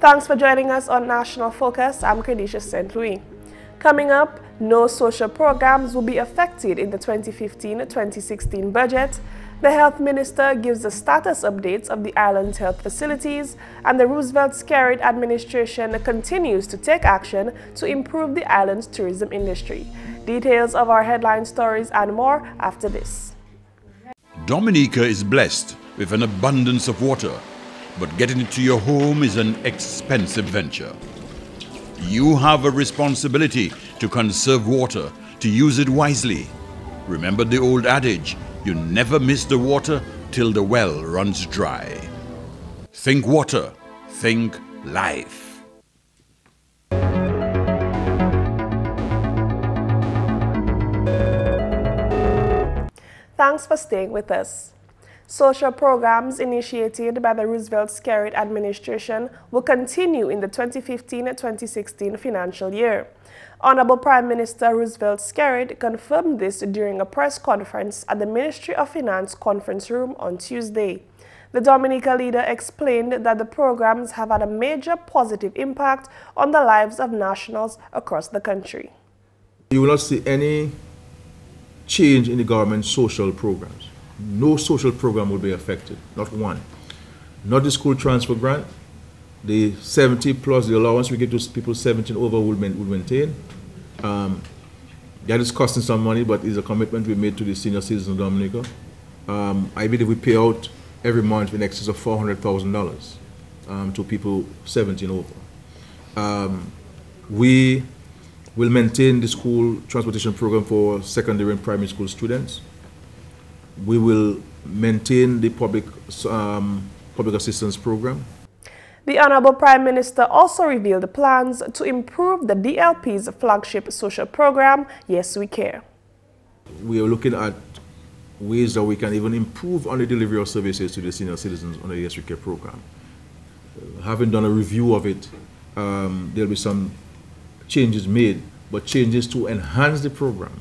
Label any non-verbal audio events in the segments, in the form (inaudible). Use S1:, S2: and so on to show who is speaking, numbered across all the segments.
S1: Thanks for joining us on National Focus. I'm Kerdisha St. Louis. Coming up, no social programs will be affected in the 2015-2016 budget. The health minister gives the status updates of the island's health facilities, and the Roosevelt Skerrit administration continues to take action to improve the island's tourism industry. Details of our headline stories and more after this.
S2: Dominica is blessed with an abundance of water, but getting it to your home is an expensive venture. You have a responsibility to conserve water, to use it wisely. Remember the old adage, you never miss the water till the well runs dry. Think water, think life.
S1: Thanks for staying with us. Social programs initiated by the Roosevelt Skerrit administration will continue in the 2015-2016 financial year. Honorable Prime Minister Roosevelt Skerrit confirmed this during a press conference at the Ministry of Finance conference room on Tuesday. The Dominica leader explained that the programs have had a major positive impact on the lives of nationals across the country.
S3: You will not see any change in the government's social programs. No social program will be affected, not one. Not the school transfer grant, the 70 plus the allowance we give to people 17 over will, will maintain. Um, that is costing some money, but it's a commitment we made to the senior citizens of Dominica. Um, I believe we pay out every month in excess of $400,000 um, to people 17 over. Um, we will maintain the school transportation program for secondary and primary school students. We will maintain the public, um, public assistance program.
S1: The Honorable Prime Minister also revealed the plans to improve the DLP's flagship social program, Yes We Care.
S3: We are looking at ways that we can even improve on the delivery of services to the senior citizens on the Yes We Care program. Having done a review of it, um, there'll be some changes made, but changes to enhance the program,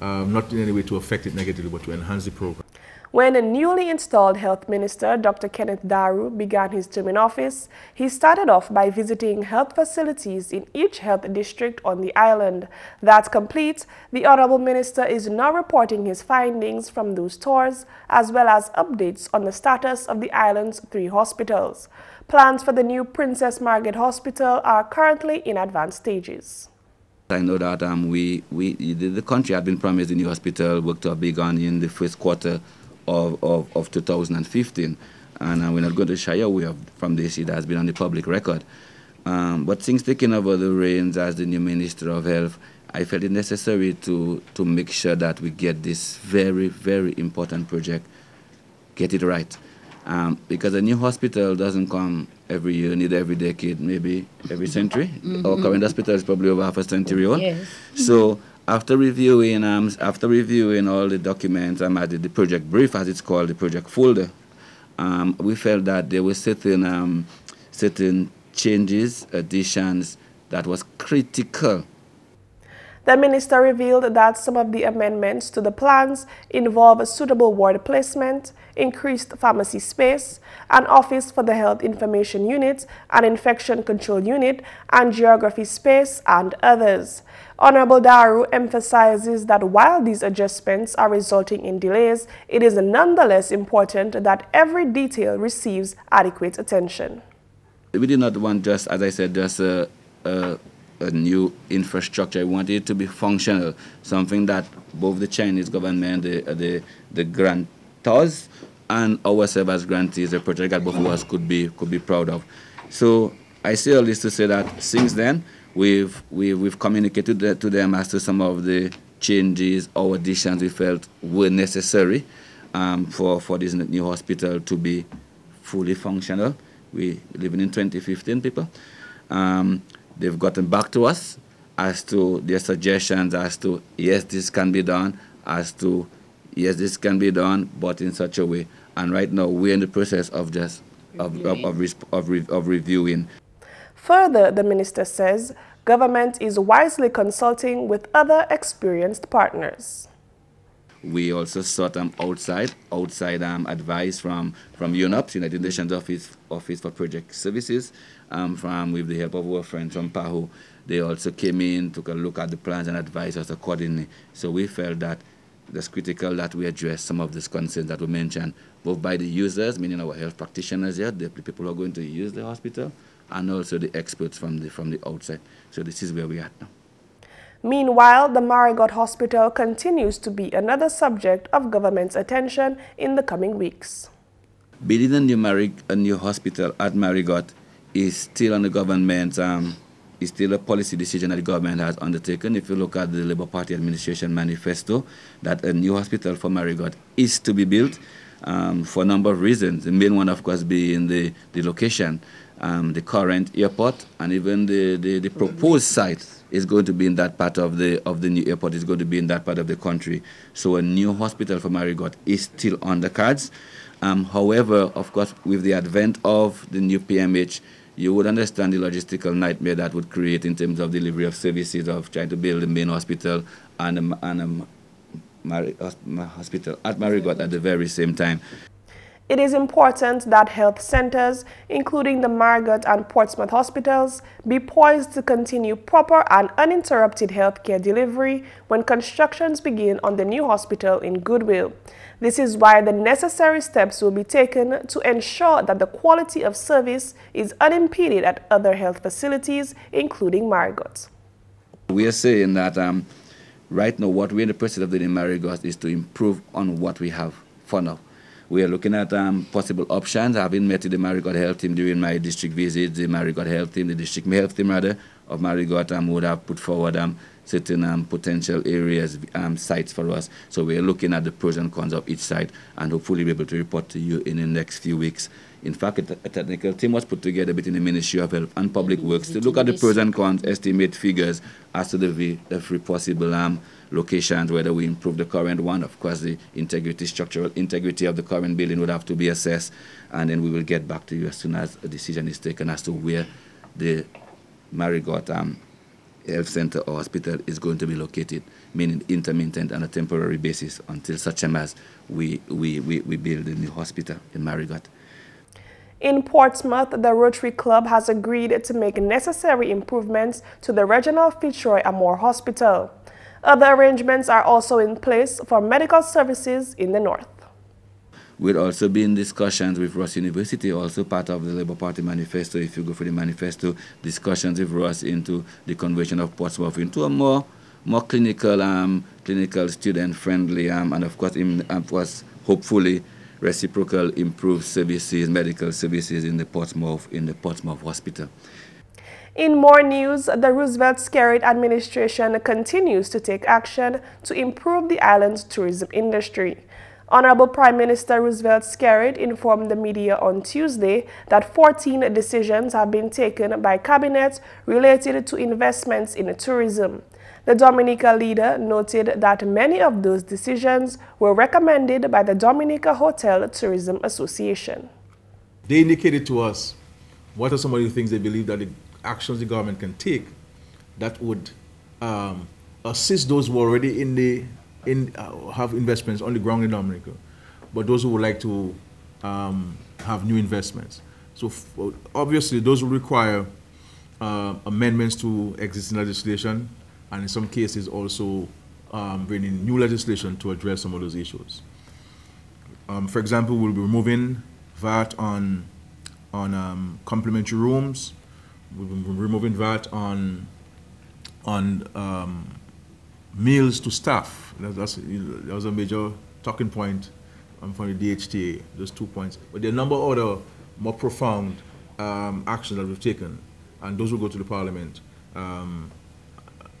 S3: um, not in any way to affect it negatively, but to enhance the program.
S1: When a newly installed health minister, Dr. Kenneth Darroux, began his term in office, he started off by visiting health facilities in each health district on the island. That complete, the Honorable Minister is now reporting his findings from those tours, as well as updates on the status of the island's three hospitals. Plans for the new Princess Margaret Hospital are currently in advanced stages.
S4: I know that um, we, we, the country had been promised a new hospital, work to have begun in the first quarter of, of, of 2015. And uh, we're not going to shy away from this. It has been on the public record. Um, but since taking over the reins as the new Minister of Health, I felt it necessary to, to make sure that we get this very, very important project, get it right. Um, because a new hospital doesn't come every year, neither every decade, maybe every century. Mm -hmm. Our current hospital is probably over half a century old. Yes. So after reviewing, um, after reviewing all the documents, um, I did the project brief, as it's called, the project folder. Um, we felt that there were certain um, certain changes, additions that was critical
S1: the minister revealed that some of the amendments to the plans involve a suitable ward placement, increased pharmacy space, an office for the health information unit, an infection control unit, and geography space, and others. Honorable Darroux emphasizes that while these adjustments are resulting in delays, it is nonetheless important that every detail receives adequate attention.
S4: We did not want just, as I said, just a, a a new infrastructure. We wanted it to be functional, something that both the Chinese government, the, the, the grantors, and ourselves as grantees, the project that both of us could be, could be proud of. So I say all this to say that since then, we've, we've, we've communicated to them as to some of the changes or additions we felt were necessary um, for, for this new hospital to be fully functional. We living in 2015, people. Um, they've gotten back to us as to their suggestions as to yes this can be done as to yes this can be done but in such a way. And right now we're in the process of just of, of, of, of, of reviewing.
S1: Further the minister says government is wisely consulting with other experienced partners
S4: we also sought um, outside outside um, advice from from UNOPS, United Nations Office Office for Project Services, um, from with the help of our friends from PAHO. They also came in, took a look at the plans and advised us accordingly. So we felt that it's critical that we address some of these concerns that were mentioned, both by the users, meaning our health practitioners here, the people who are going to use the hospital, and also the experts from the from the outside. So this is where we are now.
S1: Meanwhile, the Marigot Hospital continues to be another subject of government's attention in the coming weeks.
S4: Building a new, a new hospital at Marigot is still on the government's um, is still a policy decision that the government has undertaken. If you look at the Labour Party administration manifesto, that a new hospital for Marigot is to be built um, for a number of reasons. The main one, of course, being the, the location, um, the current airport, and even the, the, the, proposed site is going to be in that part of the of the new airport. is going to be in that part of the country. So a new hospital for Marigot is still on the cards. Um, however, of course, with the advent of the new PMH, you would understand the logistical nightmare that would create in terms of delivery of services, of trying to build a main hospital and a, and a hospital at Marigot at the very same time.
S1: It is important that health centers, including the Marigot and Portsmouth hospitals, be poised to continue proper and uninterrupted healthcare delivery when constructions begin on the new hospital in Goodwill. This is why the necessary steps will be taken to ensure that the quality of service is unimpeded at other health facilities, including Marigot.
S4: We are saying that um, right now what we're in the process of doing in Marigot is to improve on what we have for now. We are looking at um, possible options. Having met with the Marigot Health Team during my district visit, the Marigot Health Team, the district health team rather, of Marigot um, would have put forward um, certain um, potential areas, um, sites for us. So we're looking at the pros and cons of each site and hopefully be able to report to you in the next few weeks. In fact, a, a technical team was put together between the Ministry of Health and Public Works to look at the pros and cons, estimate figures as to the every possible um, locations, whether we improve the current one. Of course, the integrity, structural integrity of the current building would have to be assessed, and then we will get back to you as soon as a decision is taken as to where the Marigot um, Health Center or hospital is going to be located, meaning intermittent and a temporary basis until such time as we, we, we, we build a new hospital in Marigot.
S1: In Portsmouth, the Rotary Club has agreed to make necessary improvements to the Reginald Fitzroy Amore Hospital. Other arrangements are also in place for medical services in the north.
S4: We'll also be in discussions with Ross University, also part of the Labour Party manifesto. If you go for the manifesto, discussions with Ross into the conversion of Portsmouth into a more more clinical, um, clinical student-friendly, um, and of course, in, was hopefully reciprocal improved services, medical services in the Portsmouth in the Portsmouth Hospital.
S1: In more news, the Roosevelt Skerrit administration continues to take action to improve the island's tourism industry. Honorable Prime Minister Roosevelt Skerrit informed the media on Tuesday that 14 decisions have been taken by cabinet related to investments in tourism. The Dominica leader noted that many of those decisions were recommended by the Dominica Hotel Tourism Association.
S3: They indicated to us what are some of the things they believe that the actions the government can take that would um, assist those who are already in the in uh, have investments on the ground in Dominica, but those who would like to um, have new investments. So obviously, those will require uh, amendments to existing legislation, and in some cases also um, bringing new legislation to address some of those issues. Um, for example, we'll be removing VAT on on um, complimentary rooms, removing VAT on on um, meals to staff. That, that's, that was a major talking point from the DHTA, those two points. But there are a number of other more profound um, actions that we've taken, and those will go to the Parliament. Um,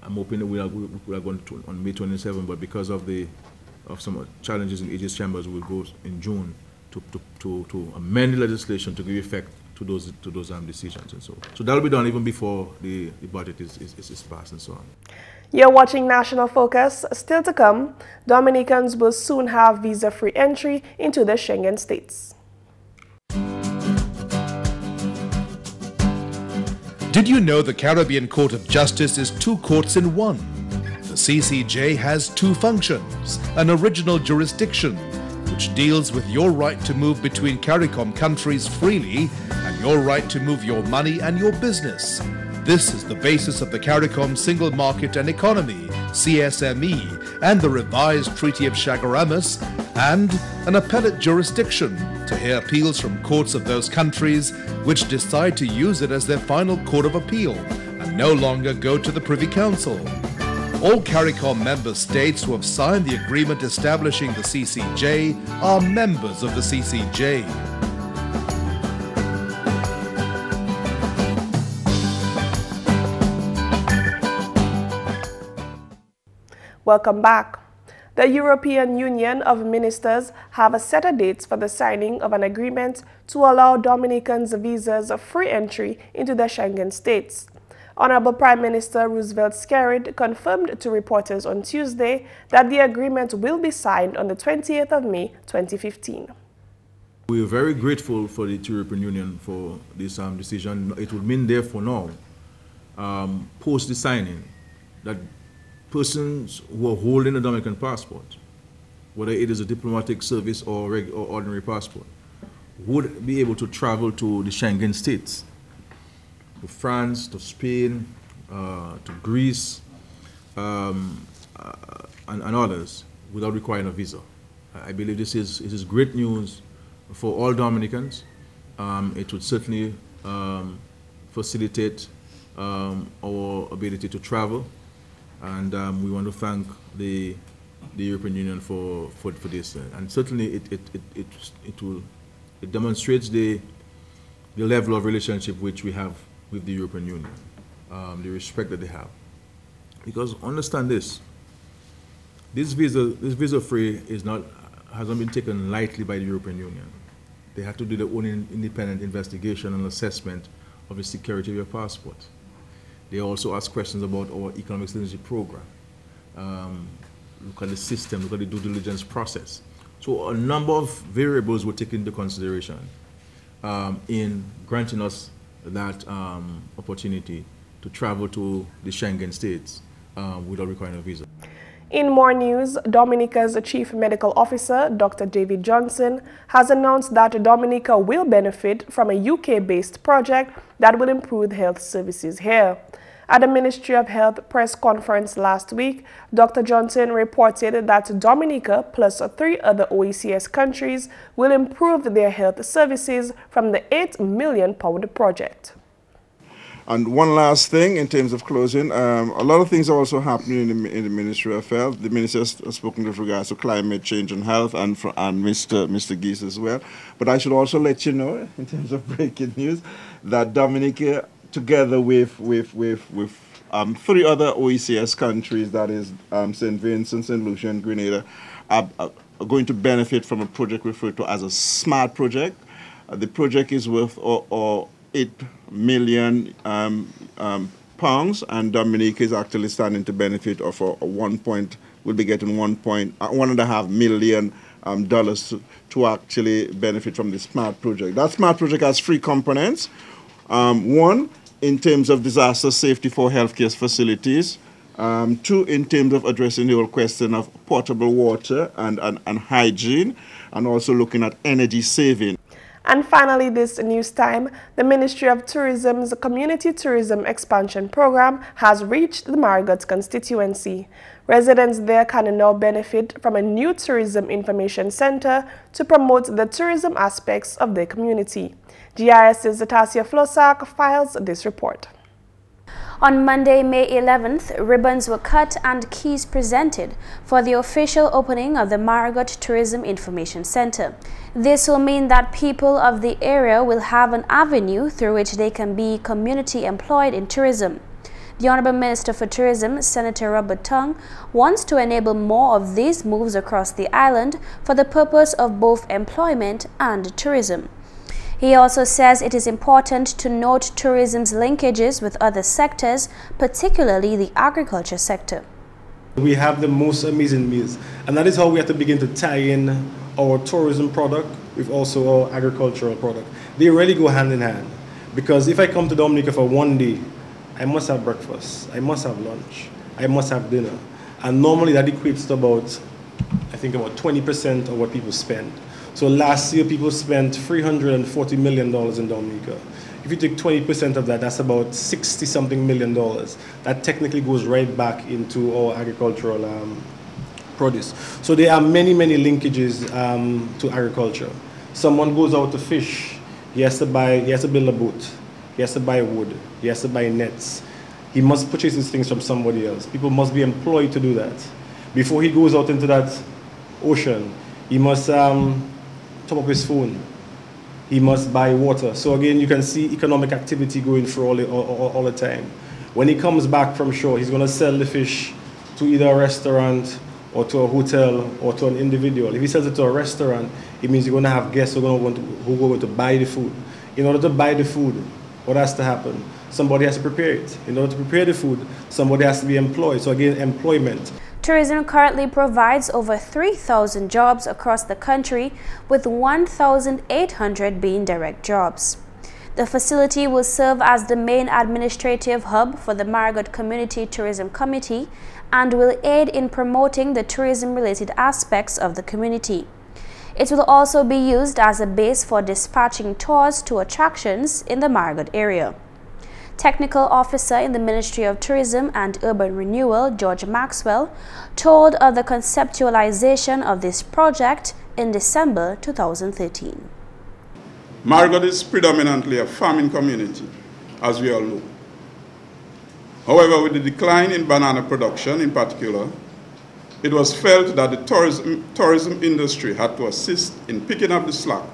S3: I'm hoping that we are, we are going to on May 27, but because of the of some challenges in Aegis Chambers, we'll go in June to, to, to, to amend the legislation to give effect to those to those um, decisions and so on. So that'll be done even before the, the budget is, is, is passed and so on.
S1: You're watching National Focus. Still to come, Dominicans will soon have visa-free entry into the Schengen states.
S5: Did you know the Caribbean Court of Justice is two courts in one? The CCJ has two functions an original jurisdiction, which deals with your right to move between CARICOM countries freely and your right to move your money and your business. This is the basis of the CARICOM Single Market and Economy, CSME, and the revised Treaty of Chaguaramas, and an appellate jurisdiction to hear appeals from courts of those countries which decide to use it as their final court of appeal and no longer go to the Privy Council. All CARICOM member states who have signed the agreement establishing the CCJ are members of the CCJ.
S1: Welcome back. The European Union of Ministers have set a date for the signing of an agreement to allow Dominicans visas of free entry into the Schengen states. Honorable Prime Minister Roosevelt Skerrit confirmed to reporters on Tuesday that the agreement will be signed on the 28th of May 2015.
S3: We are very grateful for the European Union for this um, decision. It would mean, therefore, now, um, post the signing, that persons who are holding a Dominican passport, whether it is a diplomatic service or, or ordinary passport, would be able to travel to the Schengen states, to France, to Spain, uh, to Greece, um, uh, and, and, others without requiring a visa. I believe this is, this is great news for all Dominicans. Um, it would certainly um, facilitate um, our ability to travel and um, we want to thank the the European Union for for, for this. And certainly, it it, it it it will it demonstrates the the level of relationship which we have with the European Union, um, the respect that they have. Because understand this: this visa this visa free is not hasn't been taken lightly by the European Union. They have to do their own independent investigation and assessment of the security of your passport. They also ask questions about our economic stability program. Um, look at the system, look at the due diligence process. So a number of variables were taken into consideration um, in granting us that um, opportunity to travel to the Schengen states uh, without requiring a visa.
S1: In more news, Dominica's Chief Medical Officer, Dr. David Johnson, has announced that Dominica will benefit from a UK-based project that will improve health services here. At the Ministry of Health press conference last week, Dr. Johnson reported that Dominica plus three other OECS countries will improve their health services from the 8 million pound project.
S6: And one last thing in terms of closing, um, a lot of things are also happening in the, in the, Ministry of Health. The Minister has spoken with regards to climate change and health and, for, and Mr. Mr. Geese as well. But I should also let you know, in terms of (laughs) breaking news, that Dominica together with with with with um, three other OECS countries, that is um, St. Vincent, St. Lucia, and Grenada, are, are, going to benefit from a project referred to as a SMART project. Uh, the project is worth or, or 8 million um, um, pounds, and Dominica is actually standing to benefit of a, a one point, will be getting one point, uh, one and a half million um, dollars to, to actually benefit from the SMART project. That SMART project has three components. Um, one, in terms of disaster safety for healthcare facilities. Um, two, in terms of addressing the whole question of potable water and, and, and hygiene, and also looking at energy saving.
S1: And finally, this news time, the Ministry of Tourism's Community Tourism Expansion Program has reached the Marigot constituency. Residents there can now benefit from a new tourism information center to promote the tourism aspects of their community. GIS's Tasia Flosak files this report.
S7: On Monday, May 11th, ribbons were cut and keys presented for the official opening of the Marigot Tourism Information Center. This will mean that people of the area will have an avenue through which they can be community employed in tourism. The Honorable Minister for Tourism, Senator Robert Tonge, wants to enable more of these moves across the island for the purpose of both employment and tourism. He also says it is important to note tourism's linkages with other sectors, particularly the agriculture sector.
S8: We have the most amazing meals, and that is how we have to begin to tie in our tourism product with also our agricultural product. They really go hand in hand, because if I come to Dominica for one day, I must have breakfast, I must have lunch, I must have dinner. And normally that equates to about, I think about 20% of what people spend. So last year people spent $340 million in Dominica. If you take 20% of that, that's about 60 something million dollars. That technically goes right back into our agricultural um, produce. So there are many, many linkages um, to agriculture. Someone goes out to fish, he has to buy, he has to build a boat, he has to buy wood, he has to buy nets. He must purchase these things from somebody else. People must be employed to do that. Before he goes out into that ocean, he must um, top up his phone. He must buy water. So again, you can see economic activity going through all, the, all, all the time. When he comes back from shore, he's going to sell the fish to either a restaurant or to a hotel or to an individual. If he sells it to a restaurant, it means you're going to have guests who are going to, who are going to buy the food. In order to buy the food, what has to happen? Somebody has to prepare it. In order to prepare the food, somebody has to be employed. So again, employment.
S7: Tourism currently provides over 3,000 jobs across the country, with 1,800 being direct jobs. The facility will serve as the main administrative hub for the Marigot Community Tourism Committee and will aid in promoting the tourism-related aspects of the community. It will also be used as a base for dispatching tours to attractions in the Marigot area. Technical Officer in the Ministry of Tourism and Urban Renewal, George Maxwell, told of the conceptualization of this project in December 2013.
S9: Marigot is predominantly a farming community, as we all know. However, with the decline in banana production in particular, it was felt that the tourism, tourism industry had to assist in picking up the slack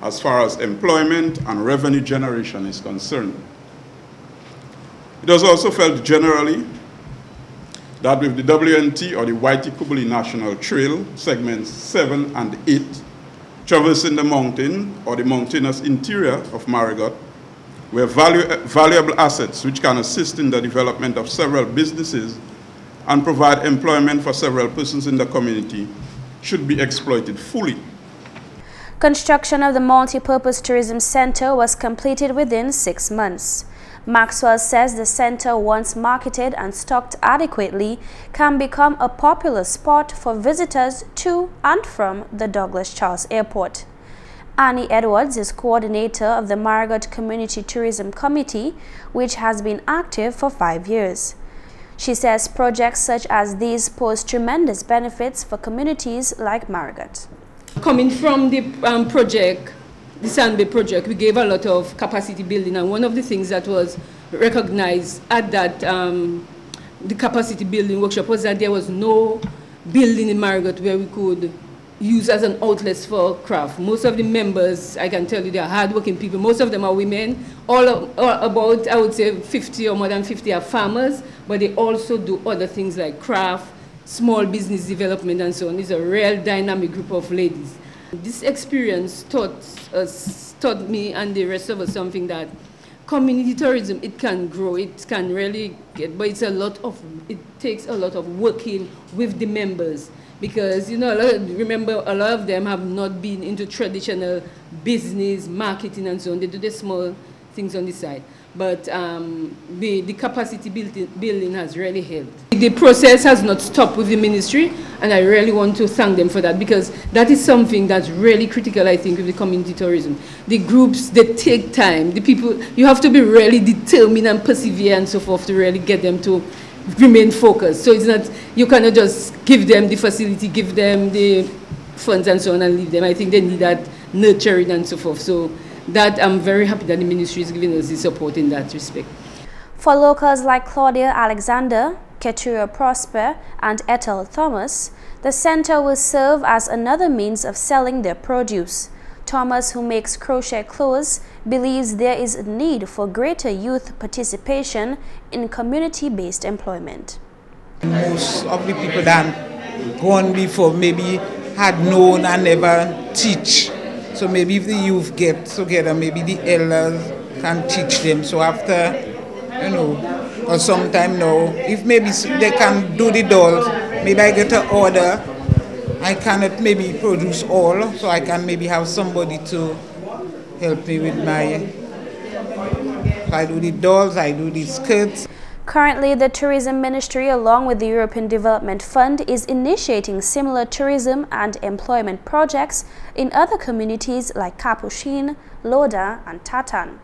S9: as far as employment and revenue generation is concerned. It was also felt generally that with the WNT or the Waitukubuli National Trail, segments 7 and 8, traversing the mountain or the mountainous interior of Marigot, were value, valuable assets which can assist in the development of several businesses and provide employment for several persons in the community should be exploited fully.
S7: Construction of the multi-purpose tourism center was completed within six months. Maxwell says the center, once marketed and stocked adequately, can become a popular spot for visitors to and from the Douglas Charles Airport. Annie Edwards is coordinator of the Marigot Community Tourism Committee, which has been active for five years. She says projects such as these pose tremendous benefits for communities like Marigot.
S10: Coming from the um, project the Sandbay project, we gave a lot of capacity building, and one of the things that was recognized at that um, the capacity building workshop was that there was no building in Marigot where we could use as an outlet for craft. Most of the members, I can tell you, they are hardworking people. Most of them are women. All, of, all about, I would say, 50 or more than 50 are farmers, but they also do other things like craft, small business development, and so on. It's a real dynamic group of ladies. This experience taught us, taught me and the rest of us something that community tourism, it can grow, it can really get, but it's a lot of, it takes a lot of working with the members because, you know, a of, remember, a lot of them have not been into traditional business, marketing and so on. They do the small things on the side but um, the, the capacity building, building has really helped. The process has not stopped with the ministry, and I really want to thank them for that because that is something that's really critical, I think, with the community tourism. The groups, they take time. The people, you have to be really determined and persevere and so forth to really get them to remain focused. So it's not, you cannot just give them the facility, give them the funds and so on and leave them. I think they need that nurturing and so forth. So that I'm very happy that the ministry is giving us the support in that respect.
S7: For locals like Claudia Alexander, Keturah Prosper, and Ethel Thomas, the center will serve as another means of selling their produce. Thomas, who makes crochet clothes, believes there is a need for greater youth participation in community-based employment.
S11: Most of the people that gone before maybe had known and never teach so maybe if the youth get together, maybe the elders can teach them. So after, you know, or sometime now, if maybe they can do the dolls, maybe I get an order, I cannot maybe produce all, so I can maybe have somebody to help me with my, I do the dolls, I do the skirts.
S7: Currently, the Tourism Ministry, along with the European Development Fund, is initiating similar tourism and employment projects in other communities like Capuchin, Loda, and Tatan.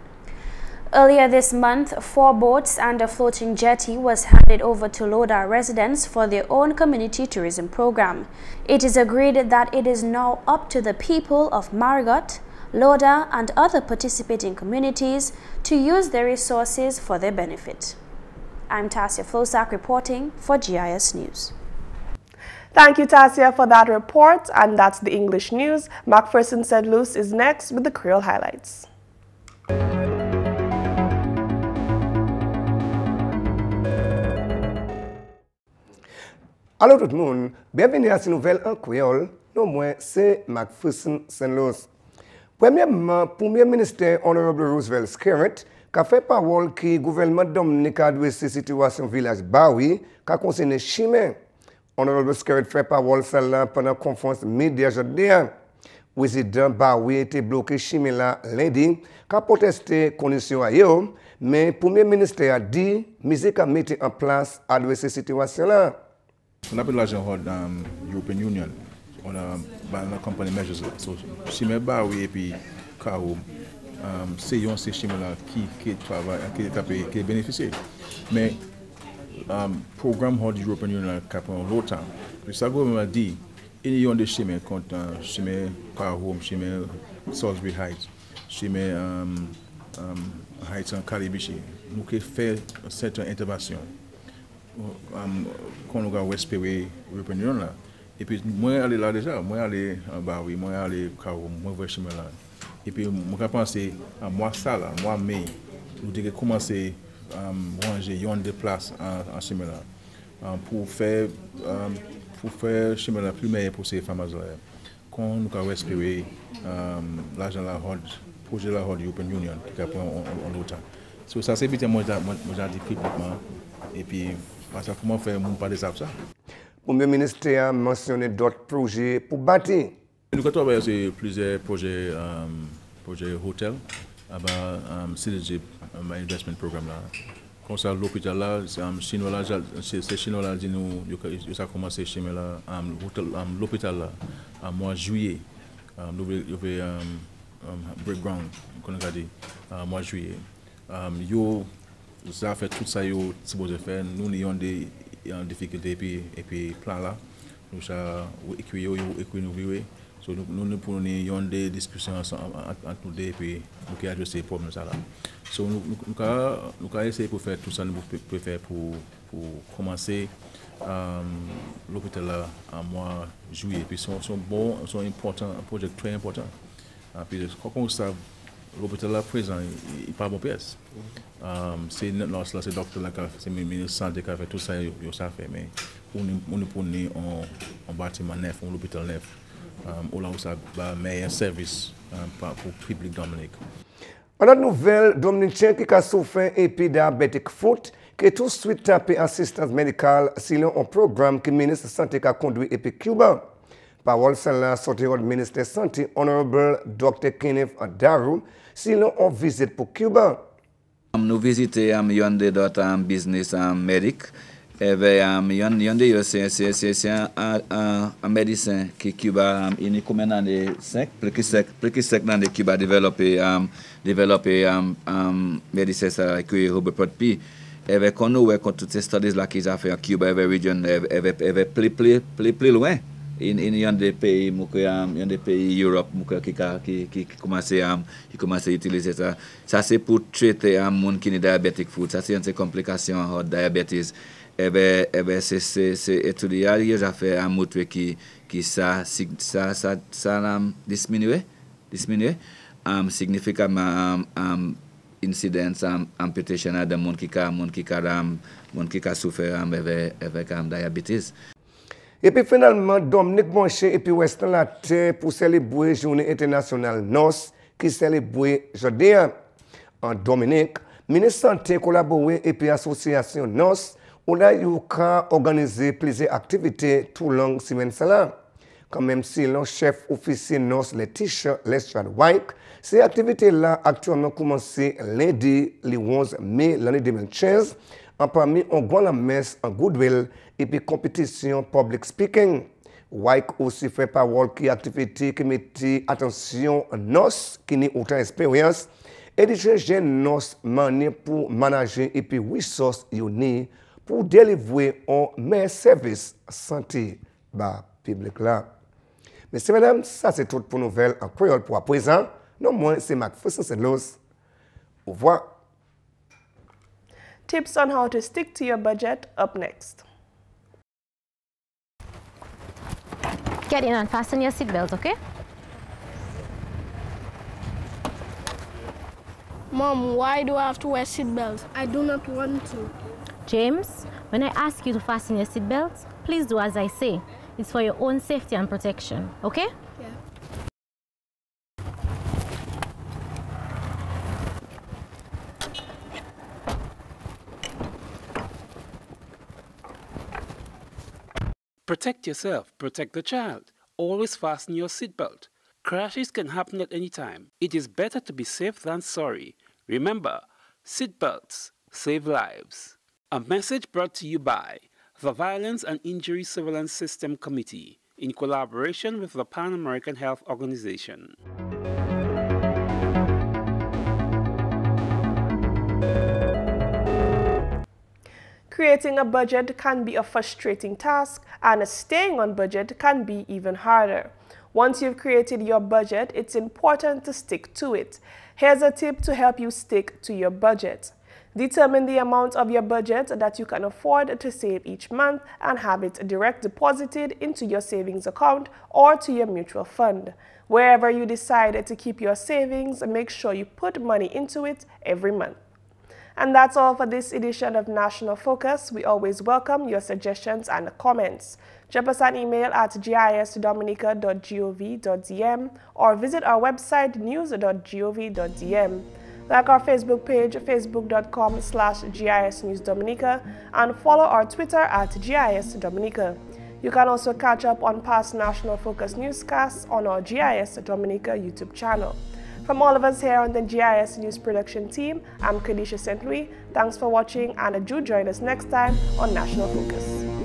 S7: Earlier this month, four boats and a floating jetty was handed over to Loda residents for their own community tourism program. It is agreed that it is now up to the people of Marigot, Loda, and other participating communities to use their resources for their benefit. I'm Tasia Flosak reporting for GIS News.
S1: Thank you, Tasia, for that report. And that's the English news. McPherson St. Luce is next with the Creole highlights.
S12: Allô tout le monde, bienvenue à cette nouvelle en créole. Non, moi, c'est McPherson St. Luce. Premièrement, Premier ministre Honorable Roosevelt Skerrit Ka fe pawol ki gouvernement domine dwe se situasyon vilaj Bawi ka konsene chimè. Honorable Skerrit fe pawol sa la penan konfons media jodea. an. Wezidant Bawi te bloke chimè la lendi ka poteste kondisyon a yo, men poumye minister a di mize ka mette an plas a dwe se situasyon la.
S3: On la jen hod um, European Union, on a ban la kompany measures. So, chimè Bawi epi ka ou Euh, um, se yon se chime la ki ke travay, ke tape, ke benefise. Men, um, program hod European Union la kapan loutan. Sa govèm a di, ene yon de chime kontan, euh, chime Parhom, chime Salisbury Heights, chime euh, Heights an Kalibishi, Nou ke fè certain intervasyon. kon nou ga wespewe European Union la. E pi mwen ale la deja, mwen ale Bawi, mwen ale Karou, mwen vwe Shimelan. La. E pi mwen ka panse mwa sa la, mwa me, nou deke komanse wanje yon de plas an chime la. Pou fe chime la pli meye pou se famaz la. Kon nou ka wespere l'ajan la hod, proje la hod European Union ki ka pon an loutan. So sa se biten mwen jan di publikman. E pi pasa kouman fe moun pa de sa pou sa.
S12: Poumye minister a mensyone dot proje pou bati.
S3: Nou ka to abaya se plize proje projet hôtel, aba ah ben, um, CDG um, investment program là. Comme ça, l'hôpital là, c'est um, chinois là, c'est chinois là, dit nous, ça a commencé chez moi là, um, um l'hôpital là, en mois juillet, um, nous avons um, um, break ground, qu'on a dit, en mois juillet. Um, yo, ça fait tout ça, yo, si vous faire, nous n'ayons des difficultés et puis, et puis plan là, nous ça, écouillons, écouillons, nous vivons. So nous, nous prenons des discussions entre nous deux puis nous qui ajoutons ces problèmes ça là. So nous nous nous avons essayé pour faire tout ça nous pour faire pour pour commencer euh, l'hôpital là en mois juillet puis sont sont bons sont importants un projet très important. Ah, puis quand on sait l'hôpital là présent il pas bon pièce. Mm-hmm. Um, c'est notre là c'est docteur là c'est ministre santé qui a fait tout ça ça fait mais on on nous prenons un bâtiment neuf un hôpital neuf. Um, ou la ou sa ba meyen servis um, pou publik Dominik.
S12: Anot nouvel, Dominikien ki ka soufen epi diabetik fote, ki e tout suite tape asistans medikal silon an program ki Ministre Santé ka kondwi epi Cuba. Parol san la sote yon Ministre Santé, Honorable Dr. Kenneth Adaru silon an vizit pou Cuba.
S4: Nou vizite yon de dot an biznis an medik, Eve, um, yon, yon de yo se, se, se, se an, an, an, an medisen ki Cuba um, ini koumen nan de sek, pleki sek, pleki sek nan de Cuba develope, um, develope um, um, medisen sa kwe Robert Potpi. Eve kon nou we kon tout se studies la ki zafen an Cuba, eve region, eve, eve, eve ple, ple, ple, ple lwen. In, in yon de peyi moukwe, um, yon de peyi Europe moukwe ki, ki, ki, ki komanse, ki komanse utilize sa. Sa se pou trete an moun ki ni diabetic food, sa se yon se komplikasyon hot diabetes. Eh ebe, ebe eh se, se, se etudyar yo ja fe an motwe ki, ki sa, sig, sa, sa, sa nam disminue, disminue, am um, signifikaman am, um, am um, insidens am um, amputation a de moun ki ka, moun ki ka ram, moun ki ka soufer am eve, eve kam diabetes.
S12: Epi finalman, Dominique Monche epi Weston Latte pou selebouye Jouni Internasyonal NOS ki selebouye jodea. An Dominique, Ministre Santé kolabowe epi Asosyasyon NOS ou la yo ka organize pleze aktivite tou lang simen sa la. Kanmem si lan chef ofisi nos Letitia Lestrade-White, se aktivite la aktuanman koumanse ledi li 11 me lani 2015, an pami an gwan la mes an goodwill epi kompetisyon public speaking. White osi fè pawol ki aktivite ki meti atensyon nos ki ni outan esperyans, editje jen nos manye pou manaje epi wisos yoni pou delivwe an men servis santi ba publik la. Mese menam, sa se tout pou nouvel an kroyol pou aprezen. Non mwen se mak fosen sen los. Au revoir.
S1: Tips on how to stick to your budget up next.
S13: Get in and fasten your seatbelt, okay?
S14: Mom, why do I have to wear seatbelts? I do not want to.
S13: James, when I ask you to fasten your seatbelt, please do as I say. It's for your own safety and protection, okay?
S14: Yeah.
S15: Protect yourself, protect the child. Always fasten your seatbelt. Crashes can happen at any time. It is better to be safe than sorry. Remember, seatbelts save lives. A message brought to you by the Violence and Injury Surveillance System Committee in collaboration with the Pan American Health Organization.
S1: Creating a budget can be a frustrating task, and staying on budget can be even harder. Once you've created your budget, it's important to stick to it. Here's a tip to help you stick to your budget. Determine the amount of your budget that you can afford to save each month and have it direct deposited into your savings account or to your mutual fund. Wherever you decide to keep your savings, make sure you put money into it every month. And that's all for this edition of National Focus. We always welcome your suggestions and comments. Drop us an email at gisdominica.gov.dm or visit our website news.gov.dm. Like our Facebook page, facebook.com slash gisnewsdominica, and follow our Twitter at gisdominica. You can also catch up on past National Focus newscasts on our GIS Dominica YouTube channel. From all of us here on the GIS News production team, I'm Kerdisha St. Louis. Thanks for watching and do join us next time on National Focus.